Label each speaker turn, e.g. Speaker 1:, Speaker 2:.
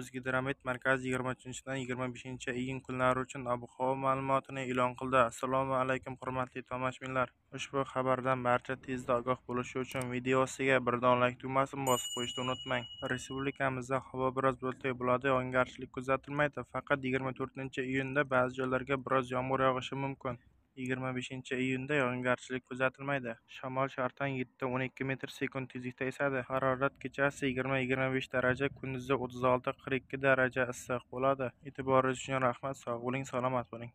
Speaker 1: o'zgidromet markazi yigirma uchinchidan yigirma beshinchi iyun kunlari uchun ob havo ma'lumotini e'lon qildi. Assalomu alaykum hurmatli tomoshabinlar. Ushbu xabardan barcha tezda ogoh bo'lishi uchun videosiga bir donlik tugmasini bosib qo'yishni unutmang. Respublikamizda havo biroz bulutli bo'ladi yog'ingarchilik kuzatilmaydi. Faqat yigirma to'rtinchi iyunda ba'zi joylarga biroz yomg'ir yog'ishi mumkin. Yigirma beshinchi iyunda yog'ingarchilik kuzatilmaydi. Shamol sharqdan yetti o'n ikki metr sekund tezlikda esadi. Harorat kechasi yigirma yigirma besh daraja kunduzi o'ttiz olti qirq ikki daraja issiq bo'ladi. E'tiboringiz uchun rahmat sog' bo'ling salomat bo'ling.